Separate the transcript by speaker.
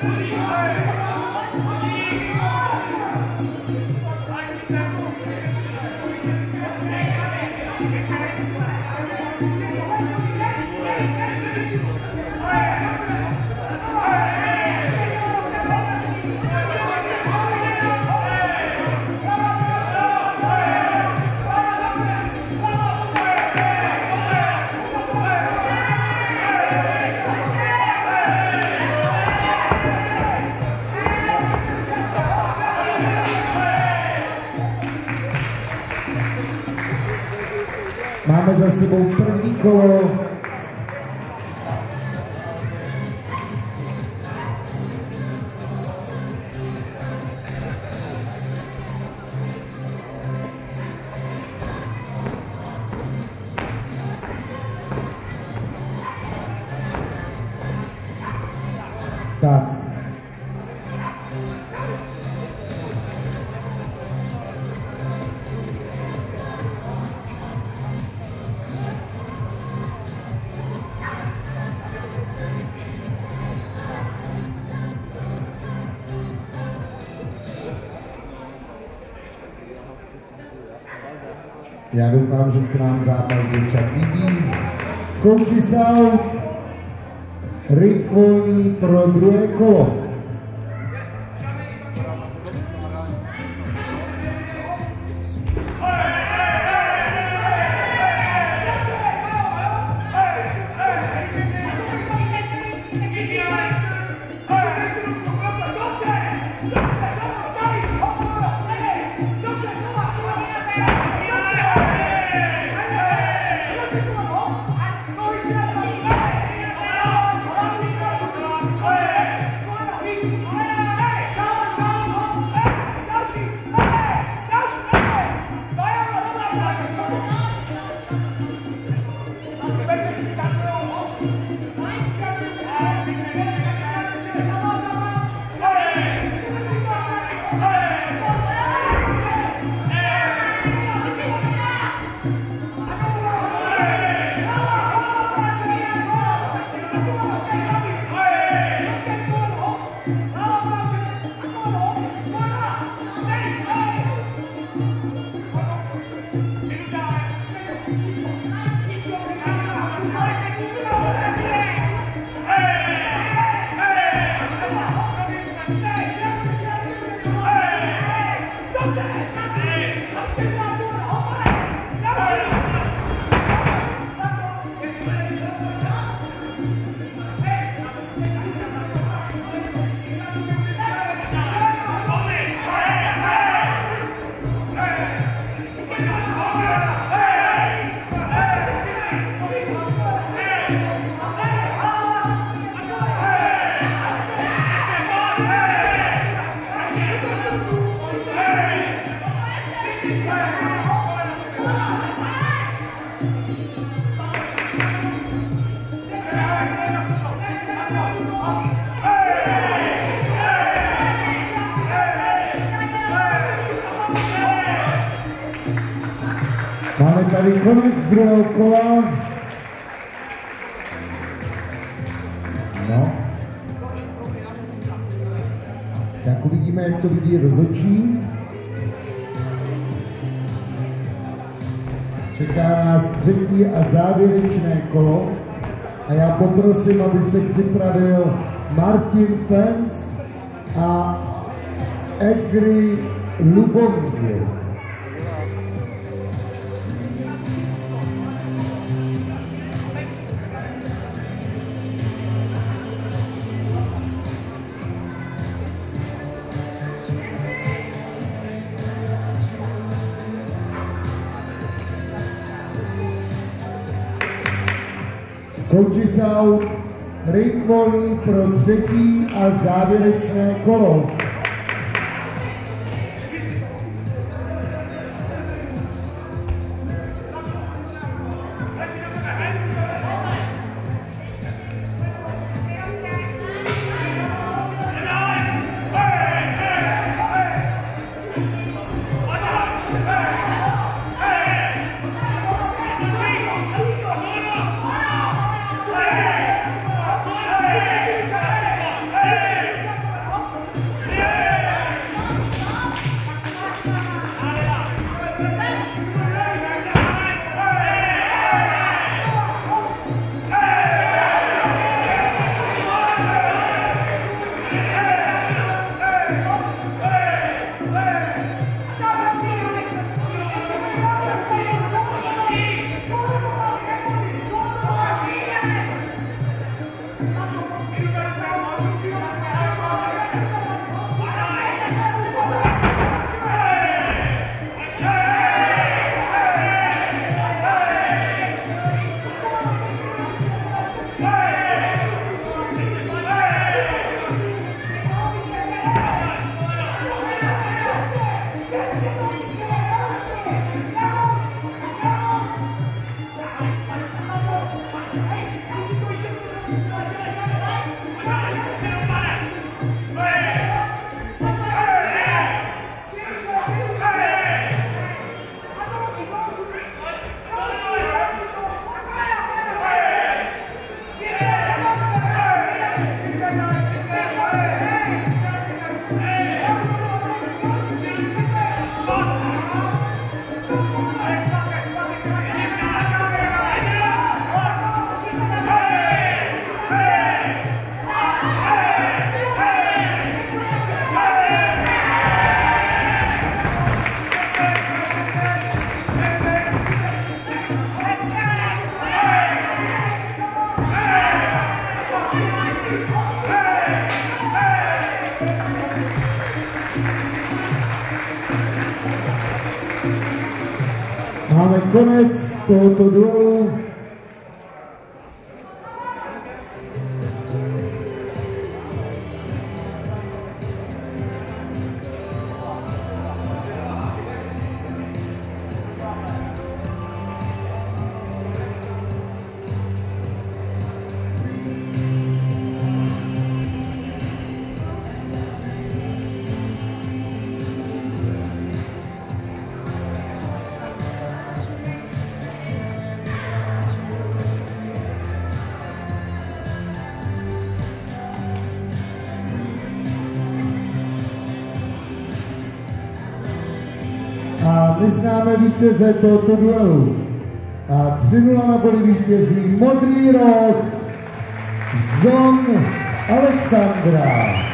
Speaker 1: Hey! Máme za sebou první kolo. Já doufám, že se vám zápas děvčat líbí. Končí se Rick volný pro druhé kolo. Tady konec druhého kola. No. Tak uvidíme, jak to vidí rozhodčí. Čeká nás třetí a závěrečné kolo. A já poprosím, aby se připravil Martin Fenc a Egri Lubomír. Rick volný pro třetí a závěrečné kolo.
Speaker 2: Máme konec tohoto duelu. Známe vítěze tohoto duelu. A 3-0 na boli vítězí Modrý roh Zon Alexandra.